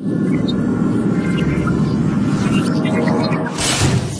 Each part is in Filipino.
長い間、彼は彼のために働くことにしました。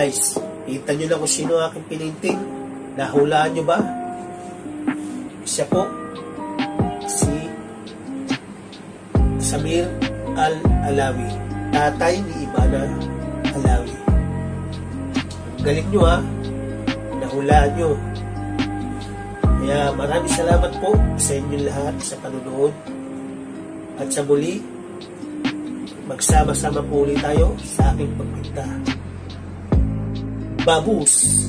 Guys, kita nyo na kung sino aking pininting. Nahulaan nyo ba? Siya po, si Samir Al-Alawi, tatay ni Ibana Alawi. Galing nyo ha, nahulaan nyo. Kaya maraming salamat po sa inyong lahat sa panunood. At sa muli, magsama-sama po ulit tayo sa aking pagpunta. bagus